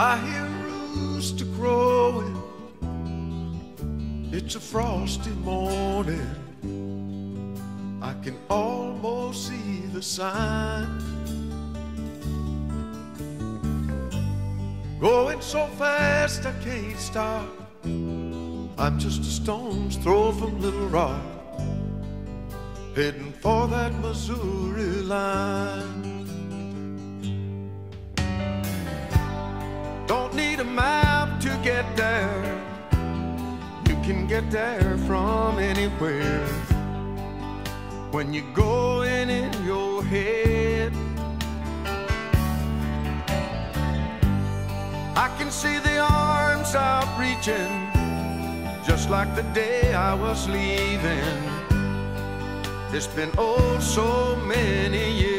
I hear rooster crowing. It's a frosty morning. I can almost see the sign. Going so fast I can't stop. I'm just a stone's throw from Little Rock, heading for that Missouri line. Get there. You can get there from anywhere. When you're going in your head, I can see the arms out reaching, just like the day I was leaving. It's been oh so many years.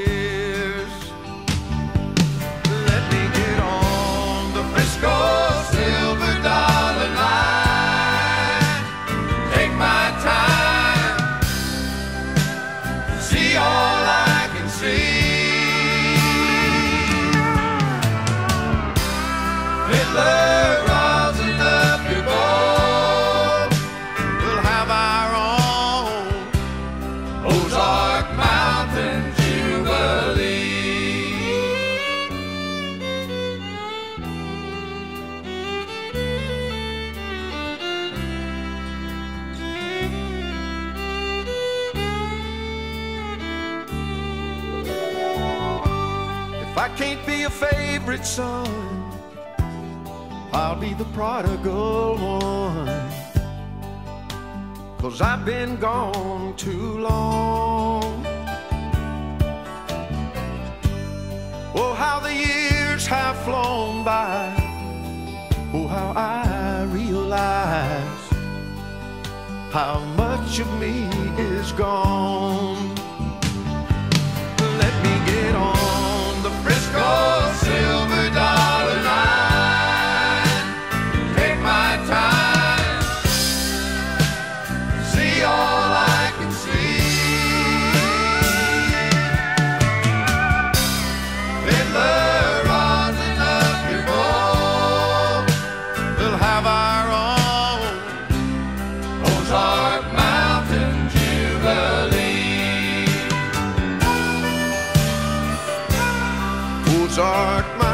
I can't be a favorite son, I'll be the prodigal one. Cause I've been gone too long. Oh, how the years have flown by. Oh, how I realize how much of me is gone. dark